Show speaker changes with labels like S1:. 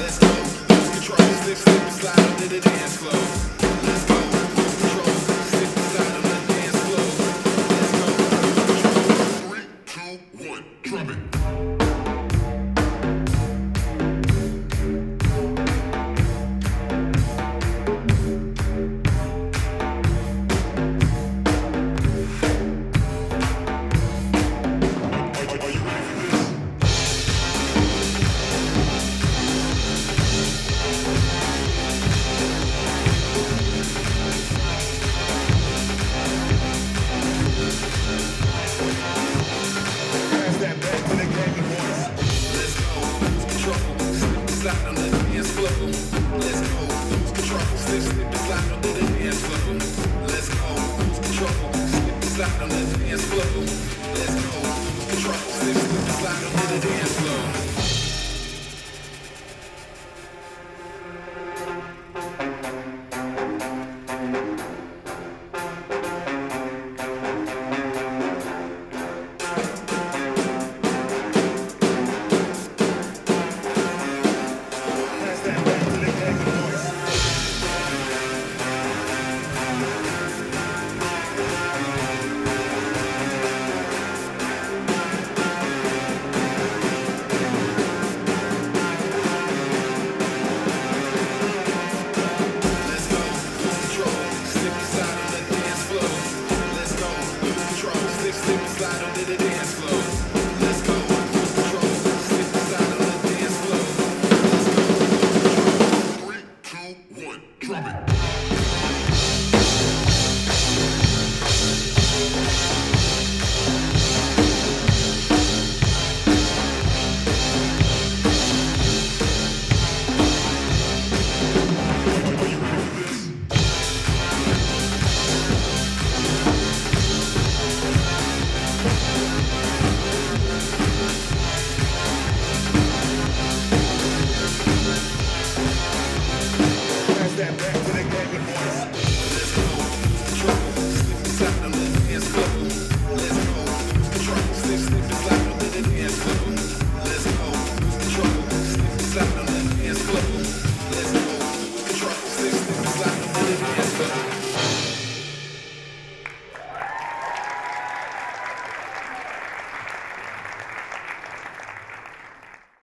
S1: Let's go. Lose control. Slip, the dance floor. Let's go. Lose control. Slip the dance floor. Let's go. Three, two, one. Drop it. Let's go, control. Slip and slide under the dance level. Let's go, control. Slip, slip slide under the dance level.